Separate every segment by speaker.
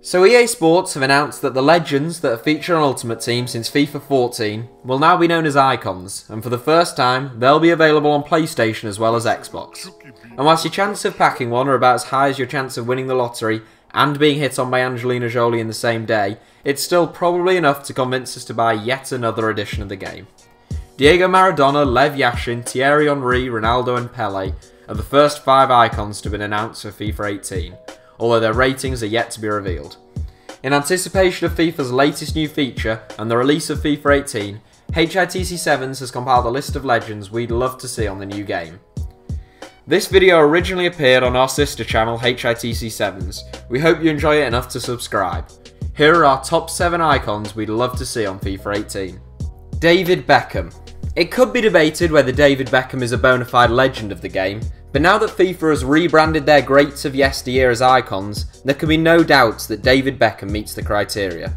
Speaker 1: So EA Sports have announced that the legends that have featured on Ultimate Team since FIFA 14 will now be known as icons, and for the first time, they'll be available on PlayStation as well as Xbox. And whilst your chances of packing one are about as high as your chance of winning the lottery and being hit on by Angelina Jolie in the same day, it's still probably enough to convince us to buy yet another edition of the game. Diego Maradona, Lev Yashin, Thierry Henry, Ronaldo and Pele are the first five icons to have been announced for FIFA 18 although their ratings are yet to be revealed. In anticipation of FIFA's latest new feature and the release of FIFA 18, HITC Sevens has compiled a list of legends we'd love to see on the new game. This video originally appeared on our sister channel HITC Sevens. We hope you enjoy it enough to subscribe. Here are our top 7 icons we'd love to see on FIFA 18. David Beckham. It could be debated whether David Beckham is a bona fide legend of the game, but now that FIFA has rebranded their greats of yesteryear as icons, there can be no doubts that David Beckham meets the criteria.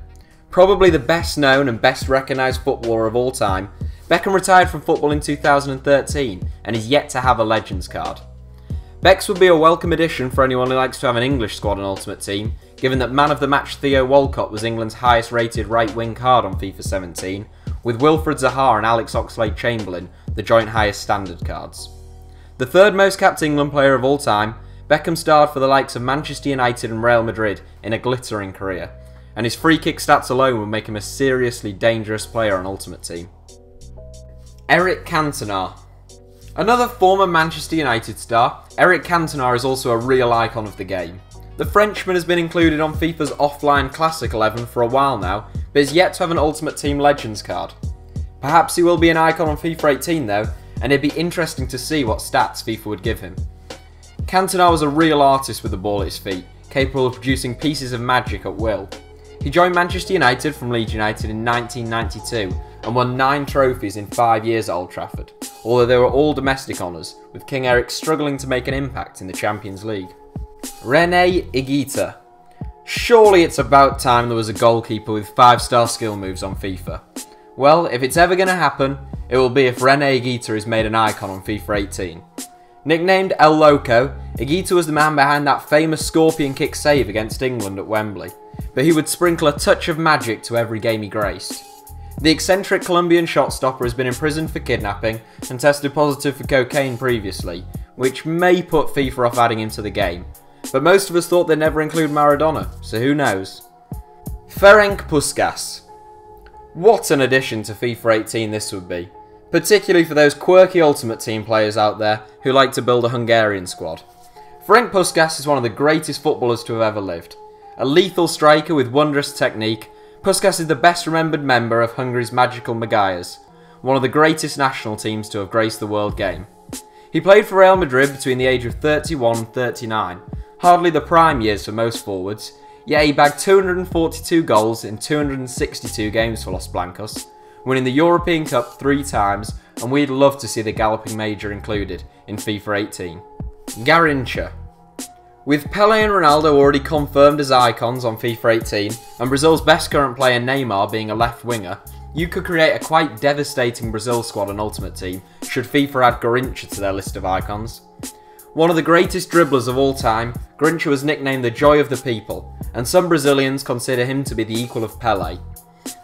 Speaker 1: Probably the best known and best recognised footballer of all time, Beckham retired from football in 2013 and is yet to have a Legends card. Becks would be a welcome addition for anyone who likes to have an English squad on Ultimate Team, given that man of the match Theo Walcott was England's highest rated right wing card on FIFA 17, with Wilfried Zaha and Alex Oxlade Chamberlain the joint highest standard cards. The third most capped England player of all time, Beckham starred for the likes of Manchester United and Real Madrid in a glittering career, and his free kick stats alone would make him a seriously dangerous player on Ultimate Team. Eric Cantona. Another former Manchester United star, Eric Cantona is also a real icon of the game. The Frenchman has been included on FIFA's offline Classic 11 for a while now, but is yet to have an Ultimate Team Legends card. Perhaps he will be an icon on FIFA 18 though, and it'd be interesting to see what stats FIFA would give him. Cantona was a real artist with the ball at his feet, capable of producing pieces of magic at will. He joined Manchester United from Leeds United in 1992 and won nine trophies in five years at Old Trafford, although they were all domestic honours, with King Eric struggling to make an impact in the Champions League. Rene Higuita. Surely it's about time there was a goalkeeper with 5 star skill moves on FIFA. Well, if it's ever going to happen, it will be if Rene Higuita is made an icon on FIFA 18. Nicknamed El Loco, Higuita was the man behind that famous scorpion kick save against England at Wembley, but he would sprinkle a touch of magic to every game he graced. The eccentric Colombian shot stopper has been imprisoned for kidnapping and tested positive for cocaine previously, which may put FIFA off adding him to the game. But most of us thought they'd never include Maradona, so who knows. Ferenc Puskas. What an addition to FIFA 18 this would be particularly for those quirky Ultimate Team players out there who like to build a Hungarian squad. Frank Puskas is one of the greatest footballers to have ever lived. A lethal striker with wondrous technique, Puskas is the best remembered member of Hungary's magical Magyars, one of the greatest national teams to have graced the world game. He played for Real Madrid between the age of 31 and 39, hardly the prime years for most forwards, yet he bagged 242 goals in 262 games for Los Blancos, winning the European Cup three times, and we'd love to see the Galloping Major included in FIFA 18. Garrincha. With Pele and Ronaldo already confirmed as icons on FIFA 18, and Brazil's best current player Neymar being a left winger, you could create a quite devastating Brazil squad on Ultimate Team should FIFA add Garrincha to their list of icons. One of the greatest dribblers of all time, Garrincha was nicknamed the Joy of the People, and some Brazilians consider him to be the equal of Pele.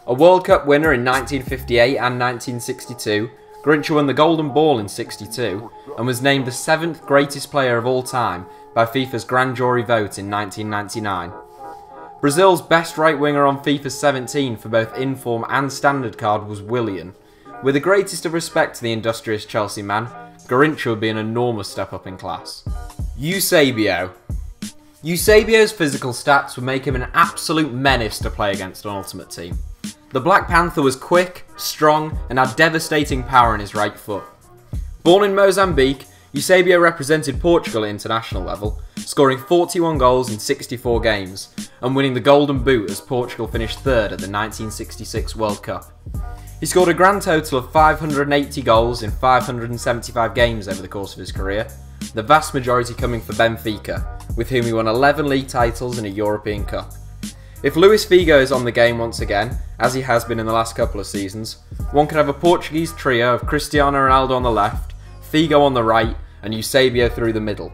Speaker 1: A World Cup winner in 1958 and 1962, Garrincha won the Golden Ball in 62 and was named the seventh greatest player of all time by FIFA's grand jury vote in 1999. Brazil's best right winger on FIFA 17 for both inform and standard card was Willian. With the greatest of respect to the industrious Chelsea man, Garrincha would be an enormous step up in class. Eusebio. Eusebio's physical stats would make him an absolute menace to play against on Ultimate Team. The Black Panther was quick, strong, and had devastating power in his right foot. Born in Mozambique, Eusebio represented Portugal at international level, scoring 41 goals in 64 games, and winning the Golden Boot as Portugal finished third at the 1966 World Cup. He scored a grand total of 580 goals in 575 games over the course of his career, the vast majority coming for Benfica, with whom he won 11 league titles and a European Cup. If Luis Figo is on the game once again, as he has been in the last couple of seasons, one could have a Portuguese trio of Cristiano Ronaldo on the left, Figo on the right, and Eusebio through the middle.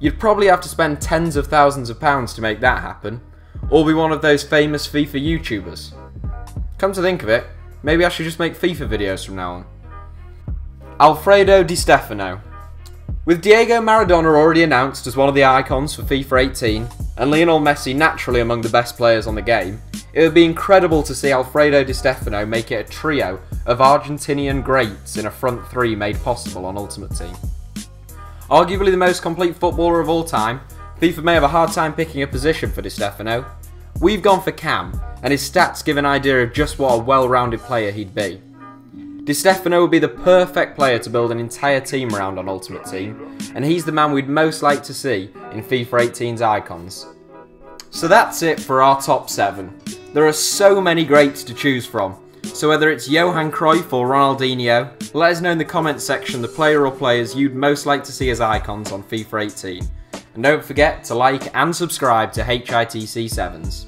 Speaker 1: You'd probably have to spend tens of thousands of pounds to make that happen. or be one of those famous FIFA YouTubers. Come to think of it, maybe I should just make FIFA videos from now on. Alfredo Di Stefano. With Diego Maradona already announced as one of the icons for FIFA 18, and Lionel Messi naturally among the best players on the game, it would be incredible to see Alfredo Di Stefano make it a trio of Argentinian greats in a front three made possible on Ultimate Team. Arguably the most complete footballer of all time, FIFA may have a hard time picking a position for Di Stefano. We've gone for Cam, and his stats give an idea of just what a well-rounded player he'd be. Di Stefano would be the perfect player to build an entire team around on Ultimate Team, and he's the man we'd most like to see in FIFA 18's icons. So that's it for our top 7. There are so many greats to choose from, so whether it's Johan Cruyff or Ronaldinho, let us know in the comments section the player or players you'd most like to see as icons on FIFA 18. And don't forget to like and subscribe to HITC7s.